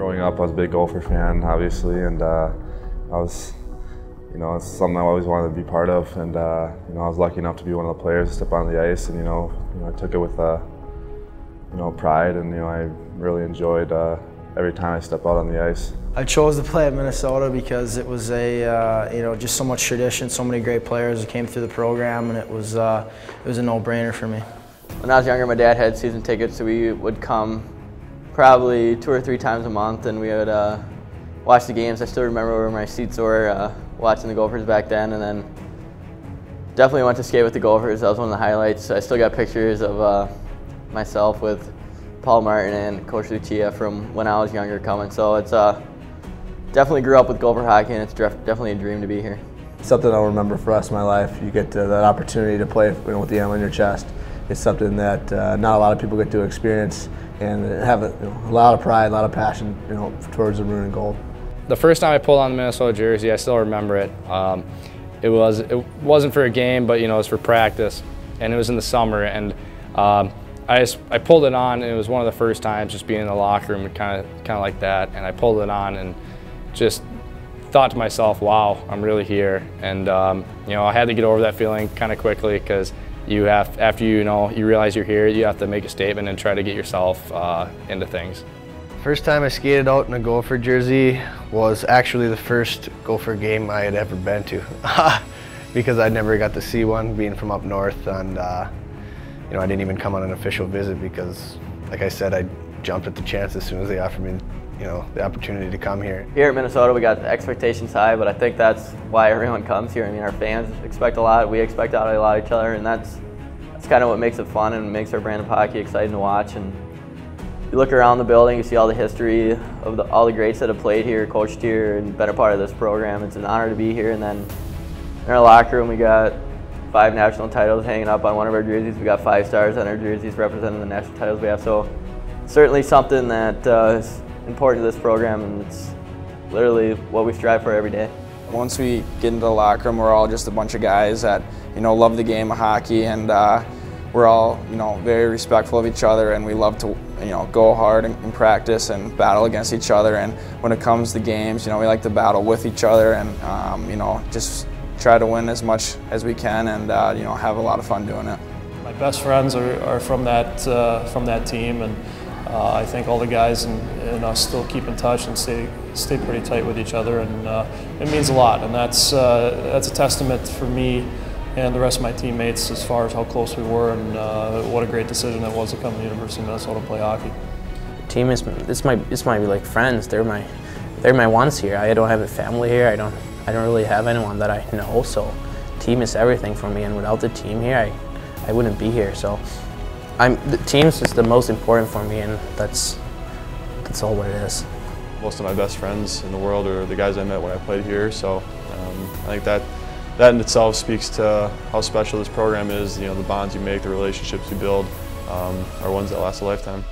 up, I was a big Gopher fan, obviously, and uh, I was, you know, it's something I always wanted to be part of. And uh, you know, I was lucky enough to be one of the players to step on the ice, and you know, you know I took it with, uh, you know, pride, and you know, I really enjoyed uh, every time I step out on the ice. I chose to play at Minnesota because it was a, uh, you know, just so much tradition, so many great players that came through the program, and it was, uh, it was a no-brainer for me. When I was younger, my dad had season tickets, so we would come probably two or three times a month, and we would uh, watch the games. I still remember where my seats were uh, watching the Gophers back then, and then definitely went to skate with the Gophers. That was one of the highlights. I still got pictures of uh, myself with Paul Martin and Coach Lucia from when I was younger coming. So it's uh, definitely grew up with Gopher hockey, and it's definitely a dream to be here. Something I'll remember for the rest of my life. You get that opportunity to play you know, with the M on your chest. It's something that uh, not a lot of people get to experience and have a, you know, a lot of pride, a lot of passion, you know, towards the maroon and gold. The first time I pulled on the Minnesota jersey, I still remember it. Um, it was it wasn't for a game, but you know, it was for practice, and it was in the summer, and um, I just I pulled it on, and it was one of the first times just being in the locker room, kind of kind of like that, and I pulled it on and just thought to myself, wow, I'm really here. And um, you know, I had to get over that feeling kind of quickly because you have, after you know, you realize you're here, you have to make a statement and try to get yourself uh, into things. First time I skated out in a Gopher jersey was actually the first Gopher game I had ever been to because I never got to see one being from up north and uh, you know I didn't even come on an official visit because like I said I jumped at the chance as soon as they offered me you know, the opportunity to come here. Here at Minnesota, we got the expectations high, but I think that's why everyone comes here. I mean, our fans expect a lot, we expect out a lot of each other, and that's that's kind of what makes it fun and makes our brand of hockey exciting to watch. And you look around the building, you see all the history of the, all the greats that have played here, coached here, and been a part of this program. It's an honor to be here. And then in our locker room, we got five national titles hanging up on one of our jerseys. We got five stars on our jerseys representing the national titles we have. So certainly something that uh, is important to this program, and it's literally what we strive for every day. Once we get into the locker room, we're all just a bunch of guys that you know love the game of hockey, and uh, we're all you know very respectful of each other, and we love to you know go hard and, practice and battle against each other. And when it comes to games, you know we like to battle with each other, and um, you know just try to win as much as we can, and uh, you know have a lot of fun doing it. My best friends are, are from that uh, from that team, and uh, I think all the guys and, and, us still keep in touch and stay stay pretty tight with each other, and uh, it means a lot. And that's uh, that's a testament for me and the rest of my teammates as far as how close we were and uh, what a great decision it was to come to the University of Minnesota to play hockey. Team is it's my it's my like friends. They're my they're my ones here. I don't have a family here. I don't I don't really have anyone that I know. So team is everything for me, and without the team here, I I wouldn't be here. So. I'm, the team's just the most important for me, and that's that's all what it is. Most of my best friends in the world are the guys I met when I played here, so um, I think that that in itself speaks to how special this program is. You know, the bonds you make, the relationships you build, um, are ones that last a lifetime.